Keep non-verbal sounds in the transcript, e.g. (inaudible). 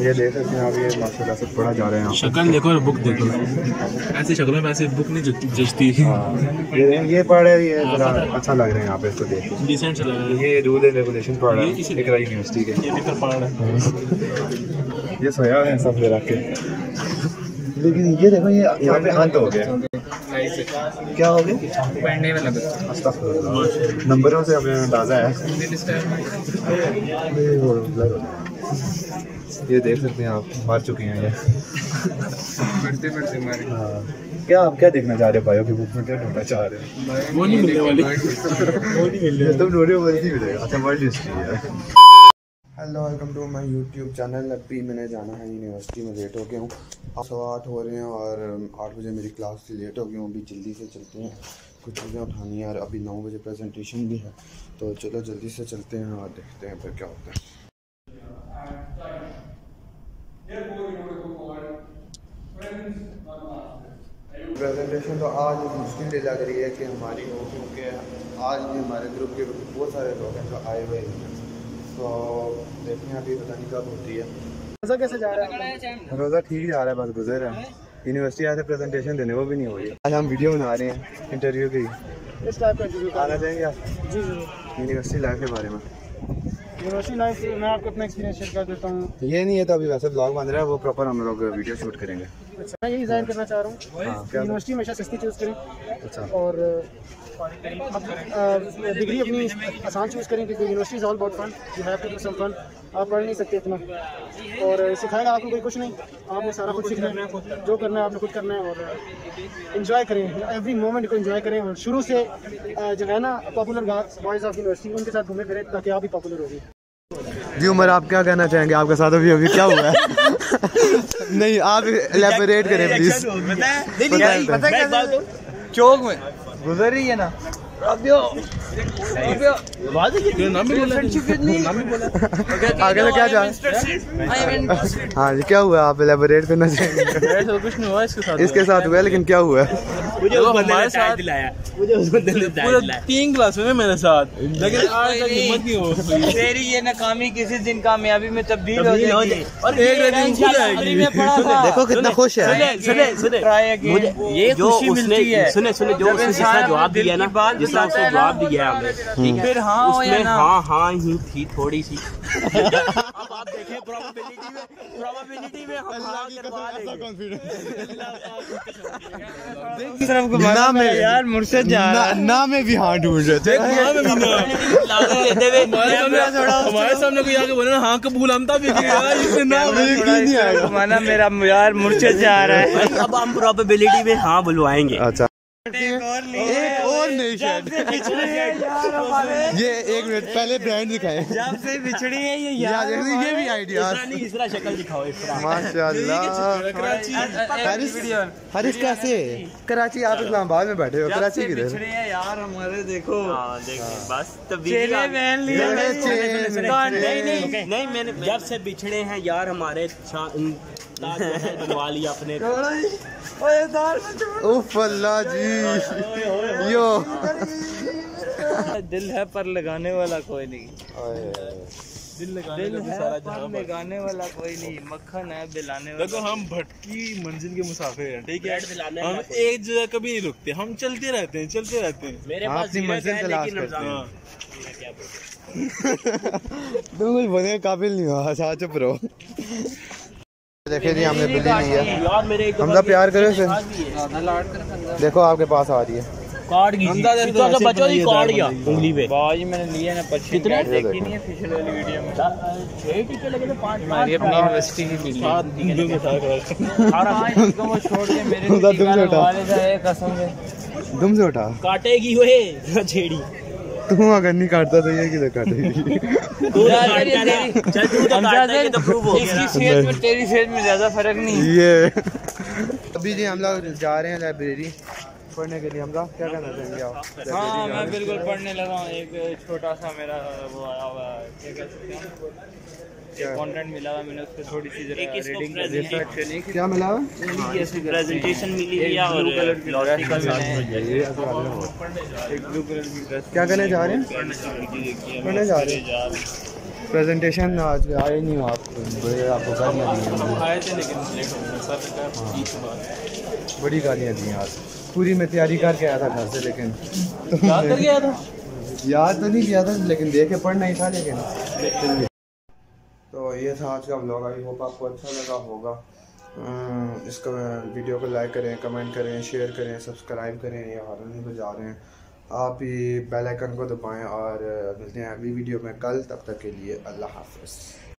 ये देख सकते हैं आप ये माशाल्लाह से पढ़ा जा रहे हैं शक्ल देखो और बुक देखो। ऐसी शक्लों में ऐसे बुक नहीं जचती। हाँ ये ये पढ़ है ये बड़ा अच्छा लग रहा है यहाँ पे इसको देख। डिसेंट लग रहा ये रूल एंड रेगुलेशन पढ़ रहा है किसी- इकरा यूनिवर्सिटी के। ये भी कर पढ़ रहा है। ये सोया है सब ले रख के। लेकिन ये देखो ये यहाँ पे अंत हो गया। क्या हो गया? पढ़ने नंबरों से हमें अंदाज़ा है। ये देख सकते हैं आप मार चुके हैं ये। पढ़ते पढ़ते मारे। हाँ। क्या आप क्या देखना चाह रहे हो भाइयों की बुक में? क्या ढूंढना चाह रहे हो? वो नहीं मिलने वाली। वो नहीं मिलने तुम ढूंढ रहे हो वैसे ही मिलेगा अच्छा वर्ल्ड हिस्ट्री है। Hello welcome to my YouTube channel अभी मैंने जाना है यूनिवर्सिटी में लेट हो गया हूँ। अब सवा आठ हो रहे हैं और आठ बजे मेरी क्लास से लेट हो गई हूँ। अभी जल्दी से चलते हैं। कुछ चीज़ें उठानी है और अभी नौ बजे प्रेजेंटेशन भी है। तो चलो जल्दी से चलते हैं और देखते हैं फिर क्या होता है। प्रेजेंटेशन तो आज मुश्किल से लग रही है कि हमारी हो क्योंकि आज भी हमारे ग्रुप के बहुत सारे लोग हैं जो आए हुए हैं। तो देखते हैं अभी पता नहीं कब होती है। रोज़ा कैसे जा रहा है? रोज़ा ठीक जा रहा है बस गुजर रहा है। यूनिवर्सिटी आए थे प्रेजेंटेशन देने वो भी नहीं हो रही आज हम वीडियो बना रहे हैं इंटरव्यू की। इस टाइप का इंटरव्यू आना चाहेंगे आप? जी जी। यूनिवर्सिटी लाइफ के बारे में। यूनिवर्सिटी लाइफ मैं आपको अपना एक्सपीरियंस शेयर कर देता हूँ। ये नहीं है तो अभी वैसे ब्लॉग बन रहा है वो प्रॉपर हम लोग वीडियो शूट करेंगे। अच्छा मैं यही ज़ाहिर करना चाह रहा हूँ। हाँ यूनिवर्सिटी हमेशा सस्ती चूज़ करें। अच्छा। और डिग्री अपनी आसान चूज़ करें क्योंकि university is all about fun you have to do some fun आप पढ़ नहीं सकते इतना। और सिखाएगा आपको कोई कुछ नहीं। आपने सारा कुछ सीखना है। जो करना है आपने खुद करना है और इन्जॉय करें। एवरी मोमेंट को इन्जॉय करें और शुरू से जो है ना पॉपुलर बॉयज़ ऑफ़ यूनिवर्सिटी उनके साथ घूमे फिरें ताकि आप भी पॉपुलर हो जाए। जी उमर आप क्या कहना चाहेंगे? आपके साथ अभी अभी क्या हुआ है? (laughs) नहीं आप एलेबोरेट करें प्लीज़ पता है चौक में। गुजर रही है ना? आगे से क्या हाँ जी क्या हुआ? आप एलेबोरेट करना चाहेंगे? ऐसा साथ हुआ। लेकिन क्या साथ हमारे साथ पूरा तीन क्लास में मेरे साथ। लेकिन आज तक हिम्मत नहीं हो तेरी ये नाकामी किसी दिन कामयाबी में तब्दील हो जाएगी। और एक दिन खुद आएगी। देखो कितना खुश है। सुने सुने मुझे ये खुशी मिलती है। सुने सुने जो उसने जिसका जवाब दिया ना जिसका उसने जवाब दिया हमें ठीक फिर हाँ उसमें हाँ हाँ ही थी थोड़ी सी। अब आप देखें प्रोबेबिलिटी में प्रोबेबिलिटी में हम हाँ करवा लेंगे (laughs) ना में यार मुर्शद जा रहा ना, ना भी हाँ ढूंढ रहे थे। लागत देते हुए हमारे सामने कोई आके बोले ना हाँ कबूल हमता भी (laughs) यार इसने ना हमें नहीं आएगा? माना मेरा यार मुर्शद जा रहा है। अब हम प्रोबेबिलिटी में हाँ बुलवाएँगे। अच्छा। एक और नहीं शायद (laughs) ये एक मिनट पहले ब्रांड दिखाए। जब से बिछड़ी है ये यार ये भी आइडिया इसरा शक्ल दिखाओ इसरा माशाल्लाह। हरिस हरिस कैसे कराची आप इस्लामाबाद में बैठे हो कराची किधर बिछड़े हैं यार हमारे देखो। हाँ देखिए बस चेले पहन लिए नहीं नहीं नहीं मैंने जब से बिछड़े हैं यार हमारे बनवा लिया अपने उफ अल्लाह जी। यो दिल है पर लगाने वाला कोई नहीं। दिल लगाने दिल है पर लगाने वाला कोई नहीं मक्खन है दिलाने देखो हम भटकी मंजिल के मुसाफिर हैं ठीक है? हम एक जगह कभी नहीं रुकते हम चलते रहते हैं चलते रहते हैं। मेरे पास अपनी मंजिल बोलूँ? तुम कुछ बनने के काबिल नहीं हो अच्छा चुप रहो। देखिए जी हमने बिल्ली ली है। हमदा प्यार करो देखो आपके पास आ रही है। की इतना सा बच्चा ही कार्ड गया उंगली पे बाज मैंने लिया ना कितने? देखी नहीं है वाली वीडियो में छह टीके लगे थे पाँच हमारी अपनी यूनिवर्सिटी की बिल्ली सात दिन में था हाँ, इसको वो छोड़ के मेरे टीका। लगवा लेता है कसम से तुम से उठा काटेगी वे छेड़ी तुम अगर नहीं काटता तो ये किधर काटेगी तू तो चल तू तो काटता है तो प्रूव हो गया इसकी सेहत में तेरी सेहत में ज़्यादा फ़र्क नहीं ये अभी जी हम लोग जा रहे हैं लाइब्रेरी पढ़ने के लिए हम लोग क्या कहना चाहेंगे आप? हाँ मैं बिल्कुल पढ़ने लगा हूँ। एक छोटा सा मेरा वो आया हुआ क्या कह सकते हैं? कंटेंट मिला हुआ मैंने उस पर थोड़ी सी जरा रीडिंग रिसर्च क्या मिला हुआ? प्रेजेंटेशन मिली है और का भी एक ब्लू कलर की ड्रेस क्या करने जा रहे हैं। पढ़ने जा रहे हैं। प्रेजेंटेशन आज आए नहीं हो आप आपको गालियाँ दी हैं। आए थे लेकिन लेट हो गए सर के बड़ी गालियाँ दी हैं आज। पूरी मैं तैयारी करके आया था घर से लेकिन याद कर गया था? याद तो नहीं किया था लेकिन देखे पढ़ना ही था लेकिन। तो ये था आज का ब्लॉग आई होप आपको अच्छा लगा होगा। अम, इसका वीडियो को लाइक करें कमेंट करें शेयर करें सब्सक्राइब करें ये हॉर्न नहीं बजा रहे हैं। आप ही बेल आइकन को दबाएँ और मिलते हैं अगली वीडियो में। कल तब तक के लिए अल्लाह हाफ़िज़।